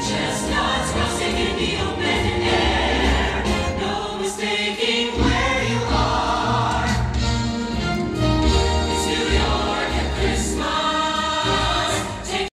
chestnuts.